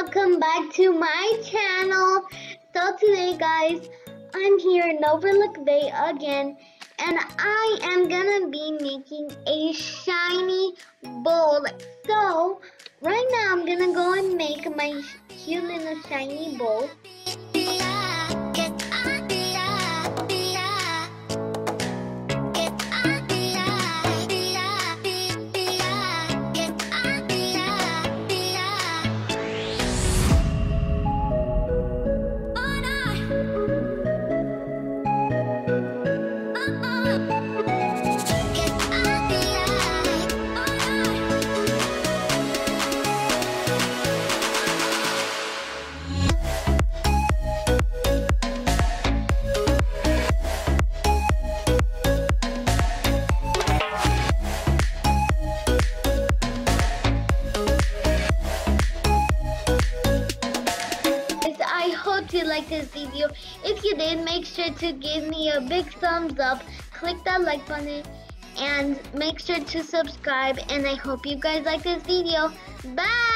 welcome back to my channel. So today guys, I'm here in Overlook Bay again and I am gonna be making a shiny bull. So right now I'm gonna go and make my cute little shiny bull. Hope you liked this video. If you did, make sure to give me a big thumbs up. Click that like button and make sure to subscribe. And I hope you guys like this video. Bye!